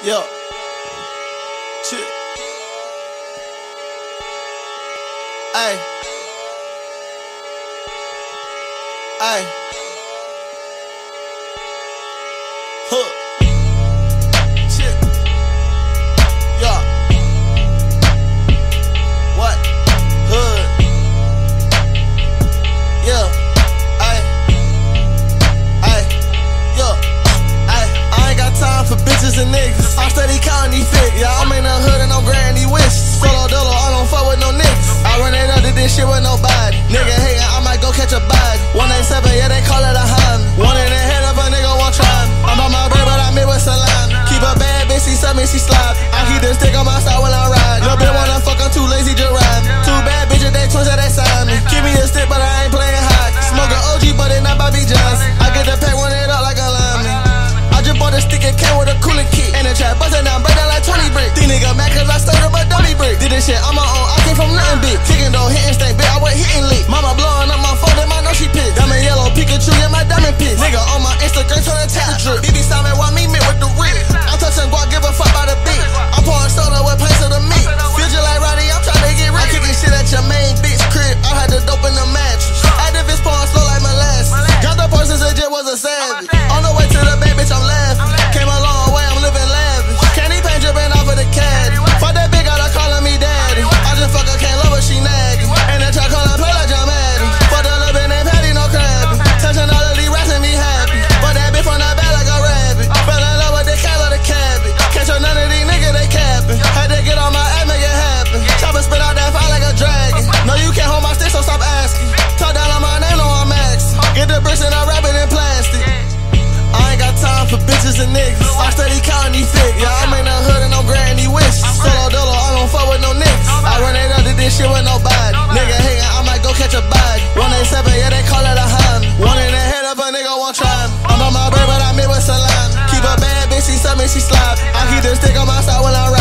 Yo. two, Ay. Ay. she slide. I keep the stick on my side when I ride. Little bit wanna fuck, I'm too lazy to ride. Two bad bitches, they twins that they side me. Give me a stick, but I ain't playing hot. Smoke an OG, but it not Bobby Johns. I get the pack, one it up like a lineman. I just bought a stick and came with a cooling kit. And a trap bustin', I'm breaking like 20 bricks. These niggas mad cause I stirred up a dummy brick. Did this shit on my own, I came from nothing big. Kicking though, hitting stank, bitch, I was hitting lick. Mama blowing up my phone, then I know she pissed. Diamond yellow, Pikachu, yeah, my diamond piss. Nigga on my Instagram, tryna tap drip. was a sad she slide. I keep the stick on my side when I ride.